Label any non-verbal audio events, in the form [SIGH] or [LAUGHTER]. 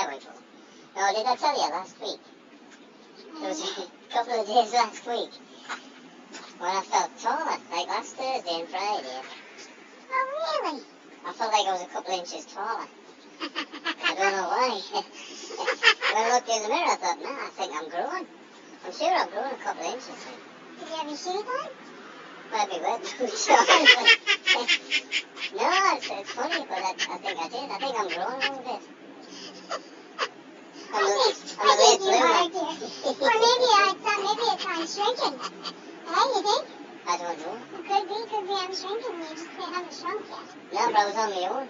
hair went wrong. No, did I tell you last week? There was a couple of days last week when I felt taller, like last Thursday and Friday. Oh, really? I felt like I was a couple inches taller. I don't know why. [LAUGHS] when I looked in the mirror, I thought, nah, I think I'm growing. I'm sure I've grown a couple of inches. Did you have your shoes on? Might be wet boots on, no, it's, it's funny, but I, I think I did. I think I'm growing a little bit. On shrinking. Hey, you think? I don't know. Could be, could be I'm shrinking. You just haven't shrunk yet. No, but I was on.